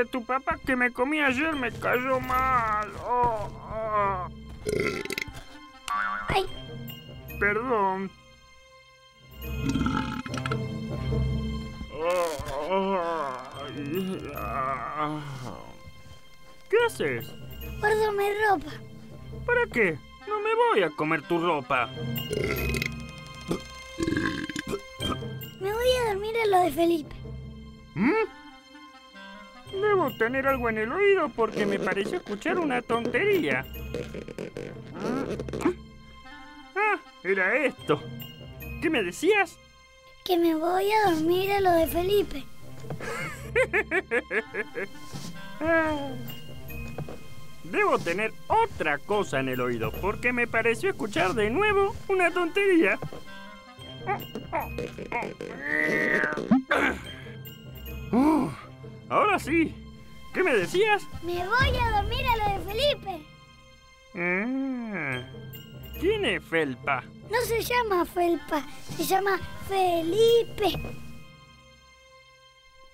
de tu papá que me comí ayer me cayó mal. Oh, oh. Ay, Perdón. ¿Qué haces? guardo mi ropa. ¿Para qué? No me voy a comer tu ropa. Me voy a dormir en lo de Felipe. ¿Mm? Debo tener algo en el oído porque me pareció escuchar una tontería. Ah, era esto. ¿Qué me decías? Que me voy a dormir en lo de Felipe. Ah. Debo tener otra cosa en el oído porque me pareció escuchar de nuevo una tontería. Uh, ahora sí. ¿Qué me decías? Me voy a dormir en lo de Felipe. Ah, ¿Quién es Felpa? No se llama Felpa, se llama Felipe.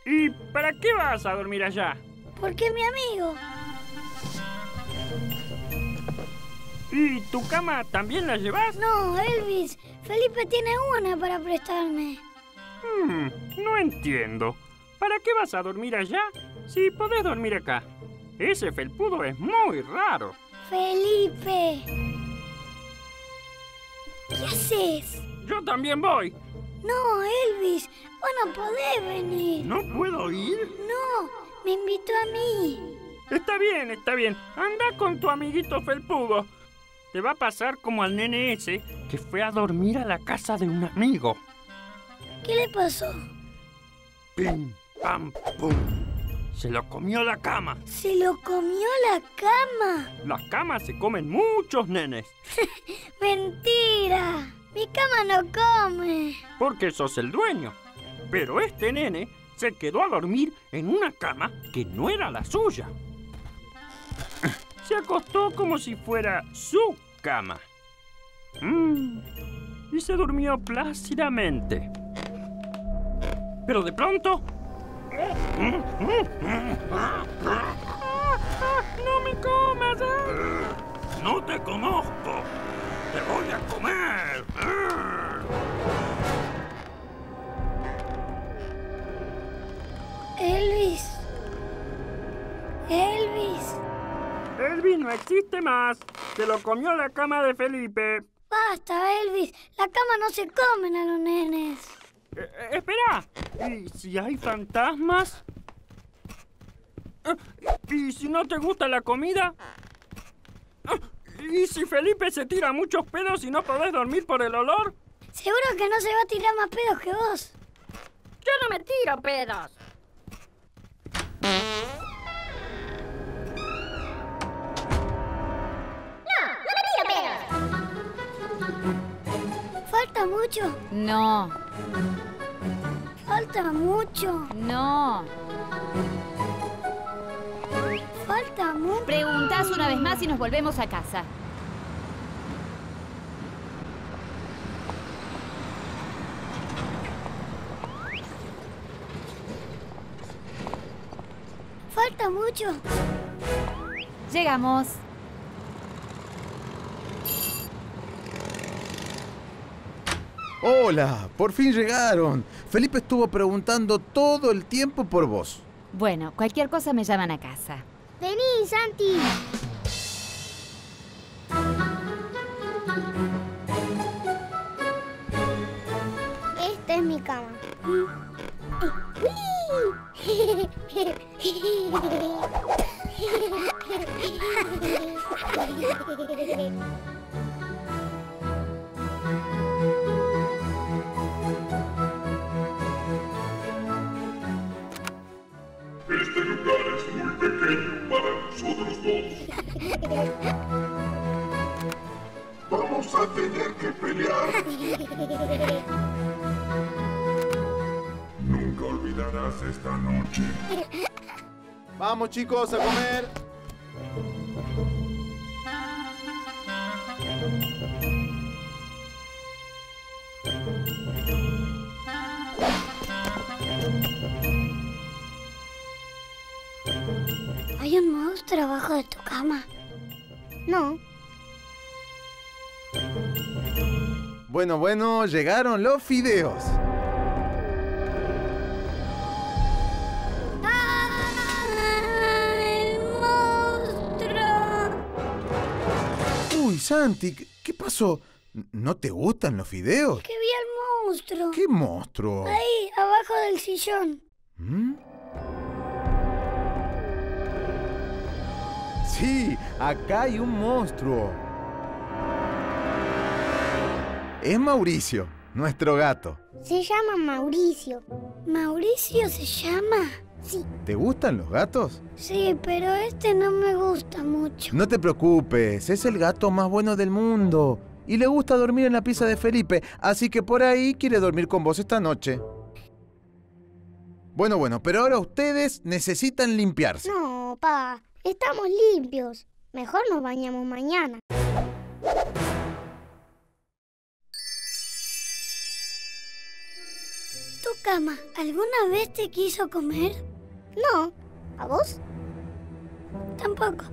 ¿Y para qué vas a dormir allá? Porque es mi amigo. ¿Y tu cama también la llevas? No, Elvis. Felipe tiene una para prestarme. Hmm, no entiendo. ¿Para qué vas a dormir allá si podés dormir acá? Ese felpudo es muy raro. Felipe. ¿Qué haces? Yo también voy. No, Elvis. Vos no podés venir. ¿No puedo ir? No, me invitó a mí. Está bien, está bien. Anda con tu amiguito felpudo. Te va a pasar como al nene ese que fue a dormir a la casa de un amigo. ¿Qué le pasó? Pim, pam, pum. Se lo comió la cama. Se lo comió la cama. Las camas se comen muchos nenes. Mentira. Mi cama no come. Porque sos el dueño. Pero este nene se quedó a dormir en una cama que no era la suya. Se acostó como si fuera su cama. Mm, y se durmió plácidamente. Pero de pronto... ¡No me comas! ah! No te conozco. Te voy a comer. Elvis. Elvis. Elvis no existe más. Se lo comió la cama de Felipe. Basta, Elvis. La cama no se comen a los nenes. Eh, espera. ¿Y si hay fantasmas? Eh, ¿Y si no te gusta la comida? Eh, ¿Y si Felipe se tira muchos pedos y no podés dormir por el olor? Seguro que no se va a tirar más pedos que vos. Yo no me tiro pedos. Falta mucho. No, Falta mucho. no. Falta mucho. Preguntás una vez más y nos volvemos a casa. Falta mucho. Llegamos. Hola, por fin llegaron. Felipe estuvo preguntando todo el tiempo por vos. Bueno, cualquier cosa me llaman a casa. Vení, Santi. Esta es mi cama. que pelear. Nunca olvidarás esta noche. Vamos chicos a comer. monstruo abajo de tu cama? No. Bueno, bueno, llegaron los fideos. ¡Ah, el monstruo! Uy, Santi, ¿qué- ¿qué pasó? ¿No te gustan los fideos? Que vi al monstruo. ¡Qué monstruo! Ahí, abajo del sillón. ¿Mm? Sí, acá hay un monstruo. Es Mauricio, nuestro gato. Se llama Mauricio. ¿Mauricio se llama? Sí. ¿Te gustan los gatos? Sí, pero este no me gusta mucho. No te preocupes, es el gato más bueno del mundo. Y le gusta dormir en la pieza de Felipe, así que por ahí quiere dormir con vos esta noche. Bueno, bueno, pero ahora ustedes necesitan limpiarse. No, pa. Estamos limpios. Mejor nos bañamos mañana. Cama alguna vez te quiso comer? No. ¿A vos? Tampoco.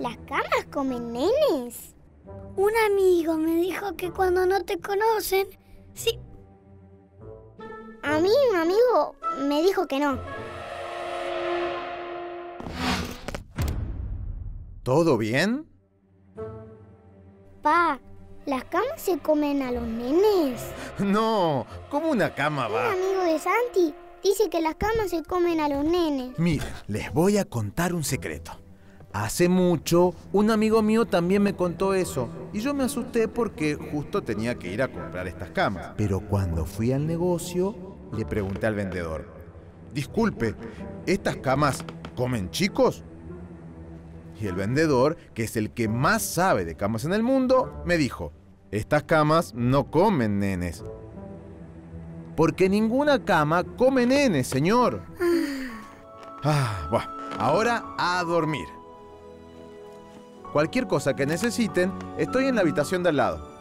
¿Las camas comen nenes? Un amigo me dijo que cuando no te conocen, sí, A mí un amigo me dijo que no. ¿Todo bien? Pa, ¿las camas se comen a los nenes? No, ¿cómo una cama Un va? amigo de Santi dice que las camas se comen a los nenes. Miren, les voy a contar un secreto. Hace mucho, un amigo mío también me contó eso. Y yo me asusté porque justo tenía que ir a comprar estas camas. Pero cuando fui al negocio, le pregunté al vendedor, disculpe, ¿estas camas comen chicos? Y el vendedor, que es el que más sabe de camas en el mundo, me dijo, estas camas no comen nenes. Porque ninguna cama come nenes, señor. Ah, bueno, ahora a dormir. Cualquier cosa que necesiten, estoy en la habitación de al lado.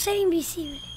ser invisível.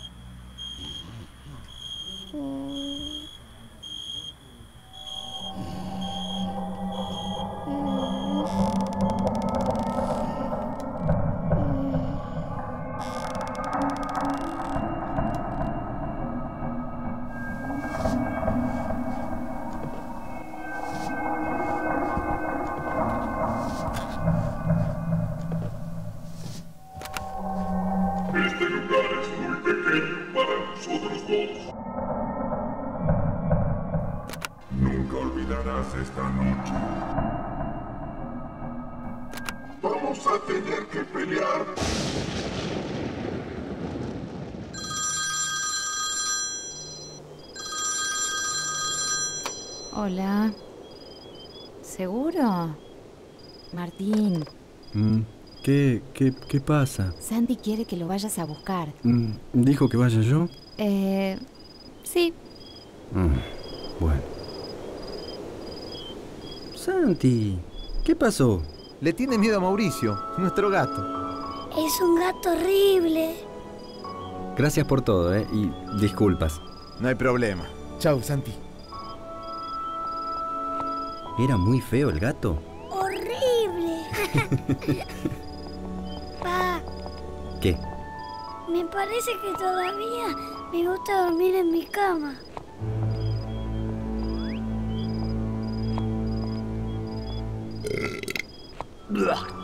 Esta noche. Vamos a tener que pelear. Hola. ¿Seguro? Martín, Mm, ¿Qué, qué, qué pasa? Sandy quiere que lo vayas a buscar. Mm, ¿Dijo que vaya yo? Eh, sí. Mm, Bueno. Santi, ¿qué pasó? Le tiene miedo a Mauricio, nuestro gato. Es un gato horrible. Gracias por todo, ¿eh? Y disculpas. No hay problema. Chau, Santi. ¿Era muy feo el gato? ¡Horrible! Pa, ¿Qué? me parece que todavía me gusta dormir en mi cama. 大哥